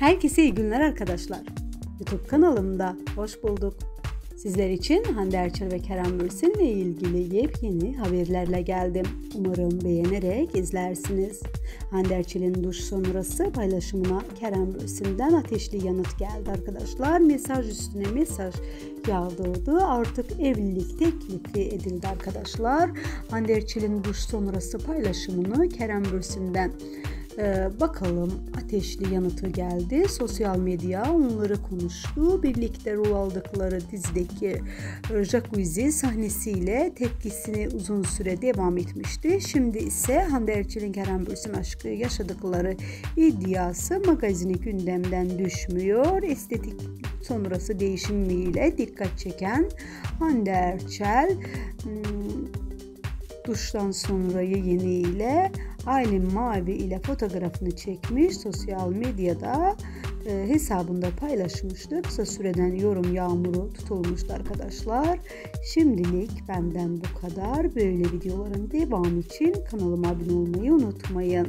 Herkese iyi günler arkadaşlar. YouTube kanalımda hoş bulduk. Sizler için Hande Erçel ve Kerem Bürsin ile ilgili yepyeni haberlerle geldim. Umarım beğenerek izlersiniz. Hande Erçel'in duş sonrası paylaşımına Kerem Bürsin'den ateşli yanıt geldi arkadaşlar. Mesaj üstüne mesaj yağdırdı. Artık evlilik teklifi edildi arkadaşlar. Hande Erçel'in duş sonrası paylaşımını Kerem Bürsin'den ee, bakalım ateşli yanıtı geldi. Sosyal medya onları konuştu. Birlikte rol aldıkları dizideki e, jacuzzi sahnesiyle tepkisini uzun süre devam etmişti. Şimdi ise Hande Erçel'in Kerem Bürsin aşkı yaşadıkları iddiası magazini gündemden düşmüyor. Estetik sonrası değişimiyle dikkat çeken Hande Erçel hmm, duştan sonra yayınıyla Aylin Mavi ile fotoğrafını çekmiş sosyal medyada e, hesabında paylaşmıştı. Kısa süreden yorum yağmuru tutulmuştu arkadaşlar. Şimdilik benden bu kadar. Böyle videoların devamı için kanalıma abone olmayı unutmayın.